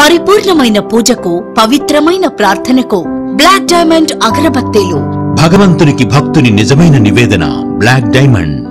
పరిపూర్ణమైన పూజకు పవిత్రమైన ప్రార్థనకు బ్లాక్ డైమండ్ అగరబత్తీలు. భగవంతునికి భక్తుని నిజమైన నివేదన బ్లాక్ డైమండ్.